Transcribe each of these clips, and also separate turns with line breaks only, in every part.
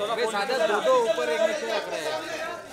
सादा दो दो ऊपर एक नीचे रख रहे हैं।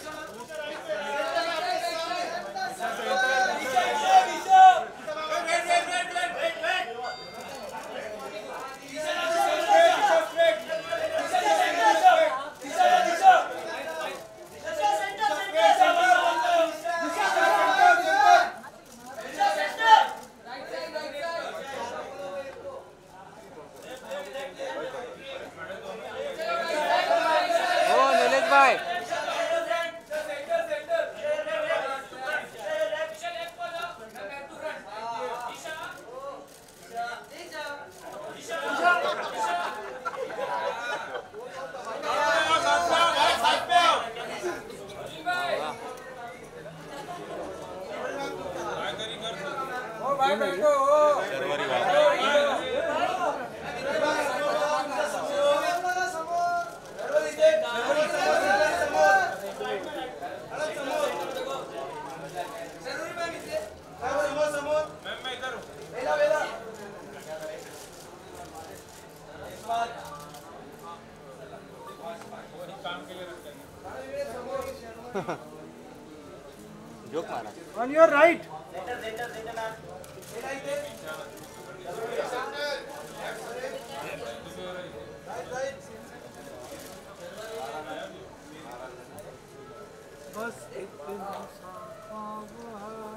Because a belongs to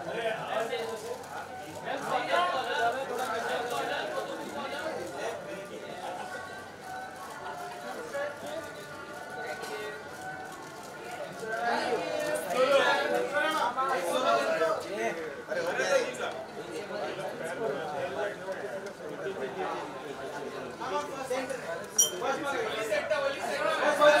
¿Cuál
es el
tabulista?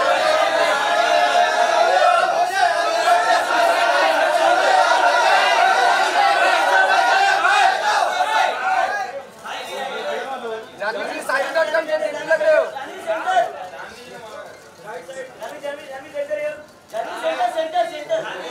네.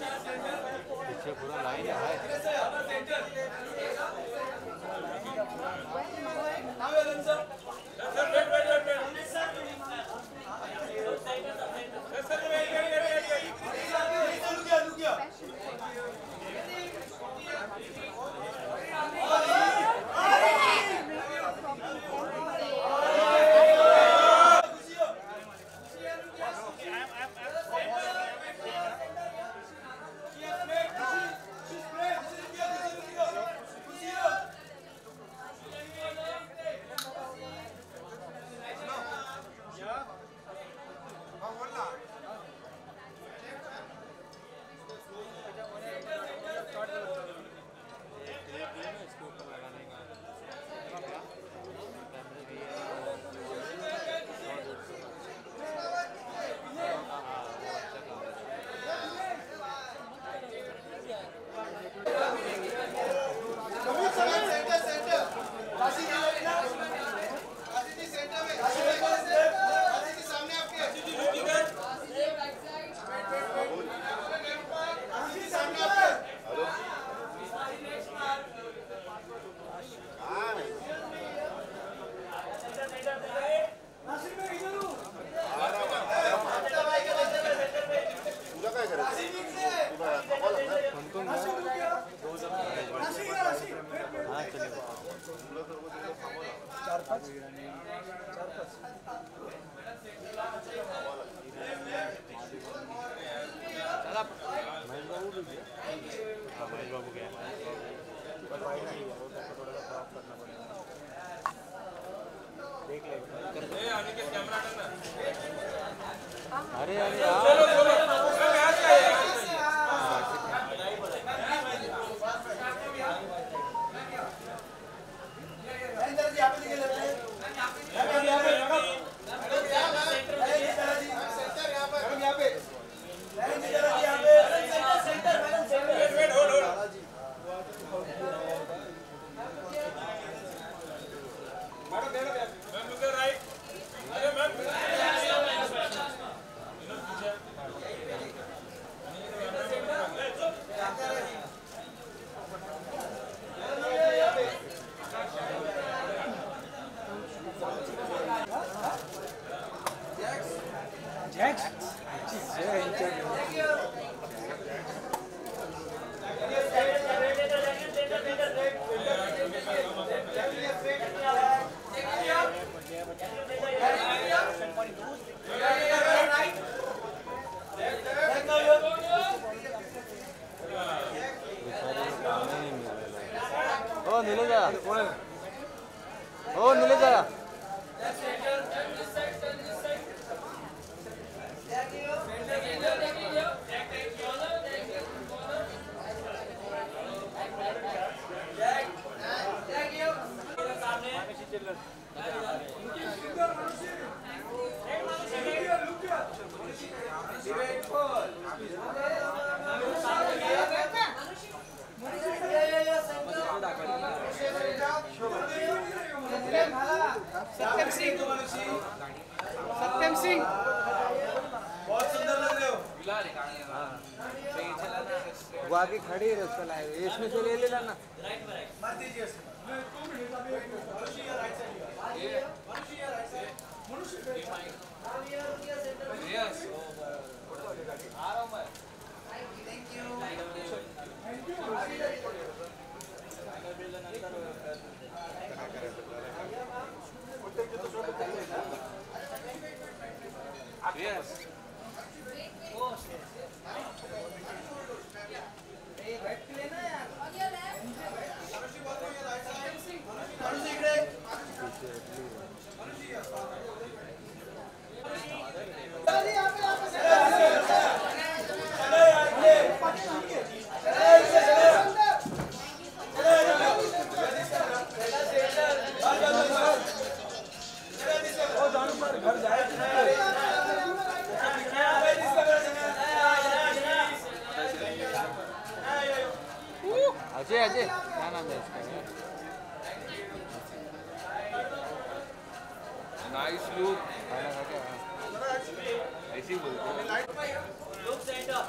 पीछे पूरा लाइन है अरे अरे यार
वो खड़े ही है लाए इसमें से ले लेना। ना
मत दीजिए थैंक
अजय अजय क्या नाम है इसका
नाइस लुक। ऐसे ही बोलते हैं
Look center.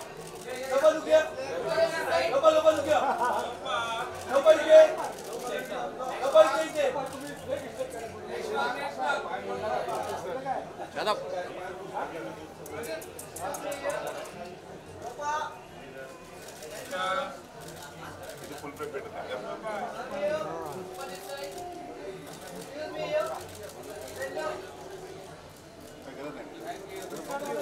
डबल लुक गया डबल डबल लुक गया डबल के डबल के से
शट अप फुल पे Shut up. दोनों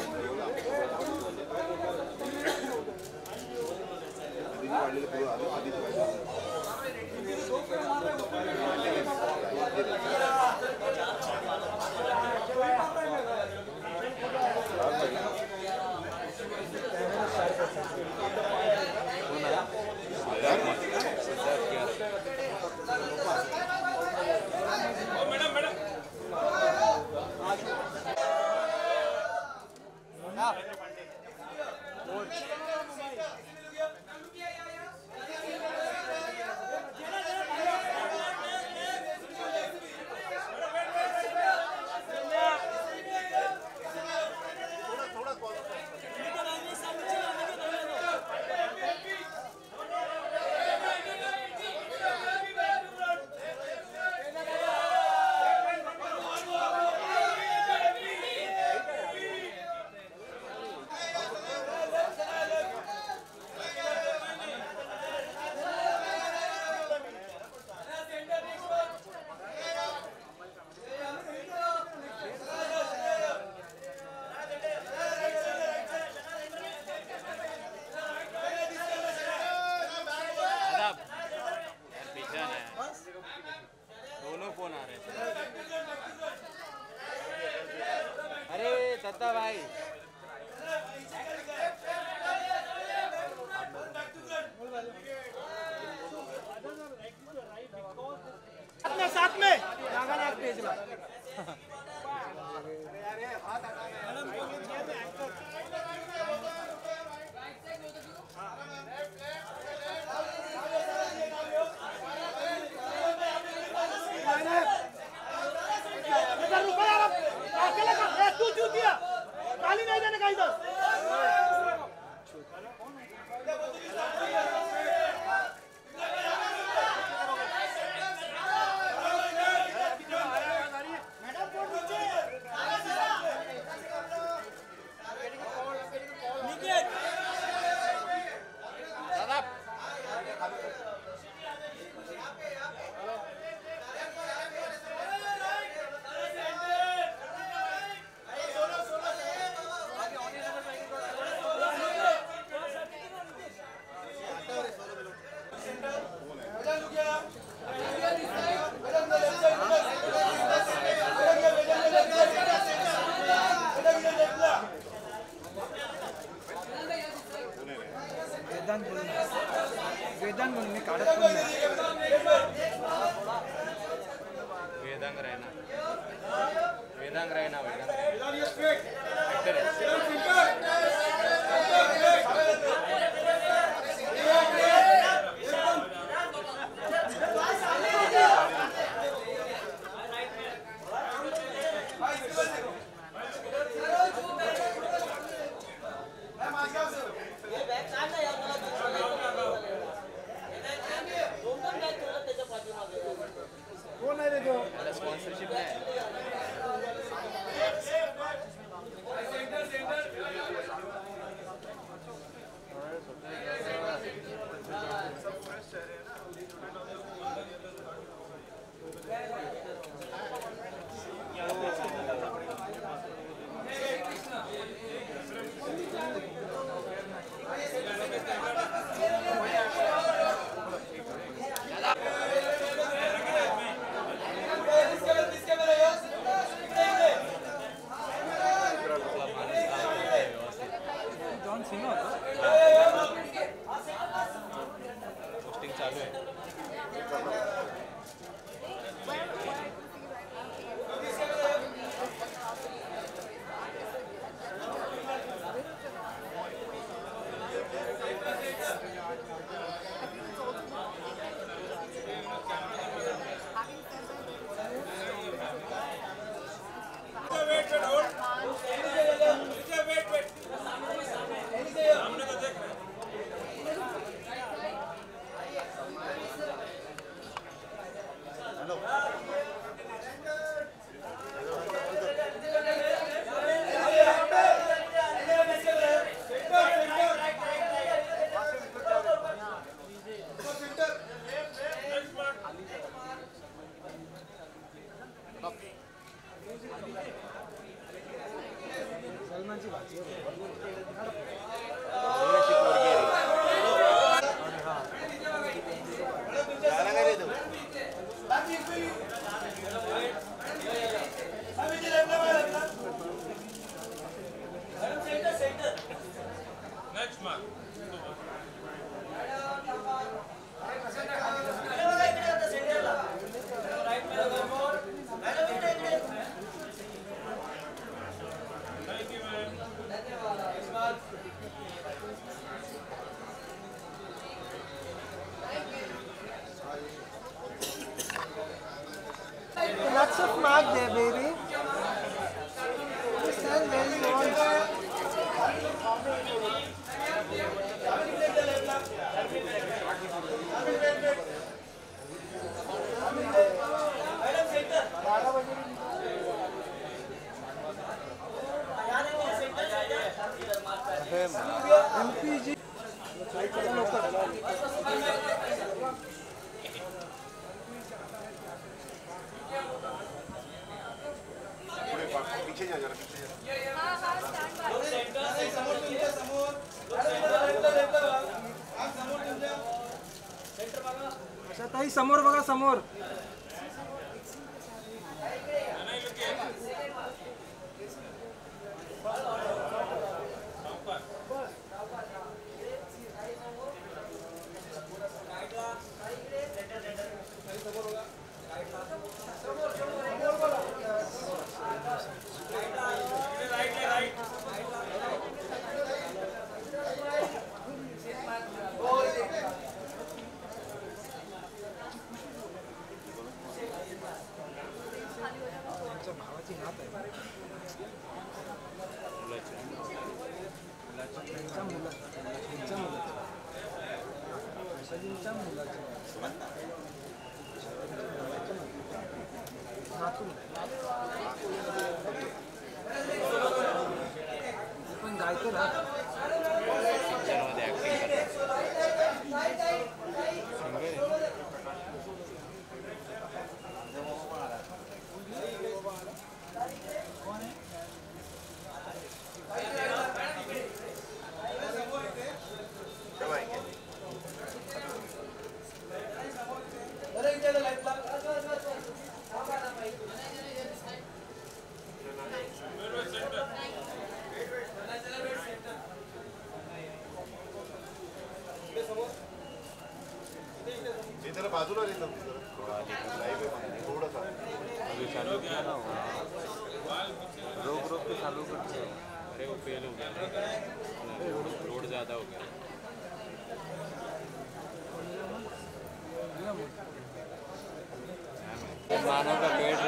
मानव का पेट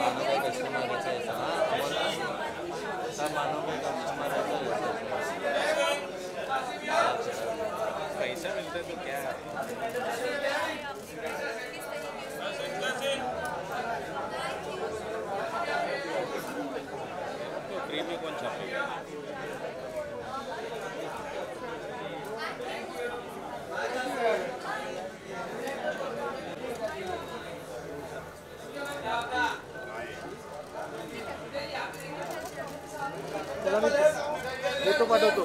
मानव का कस्टमर रहता है हाँ। सब मानव का कस्टमर रहता है पैसा मिलता तो क्या है? तो कौन छापेगा
dalam itu.
Itu pada tu.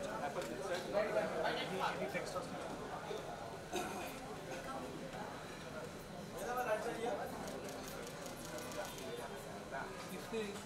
Sujit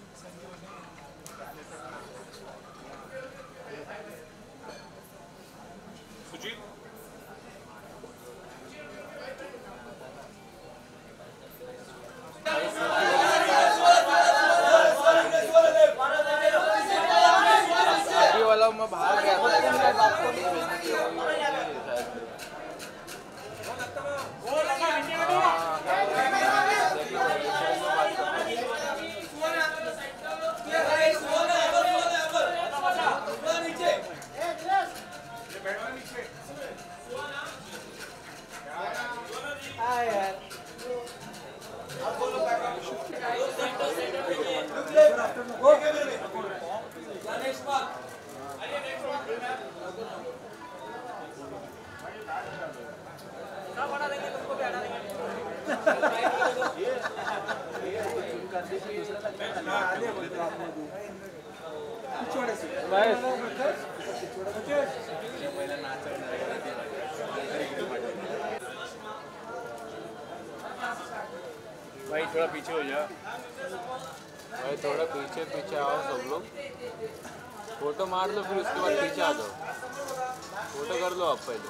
भाई थोड़ा पीछे हो जा।
भाई थोड़ा पीछे पीछे आओ सब लोग। फ़ोटो मार लो फिर उसके बाद पीछे आ जाओ। फ़ोटो कर लो आप पहले।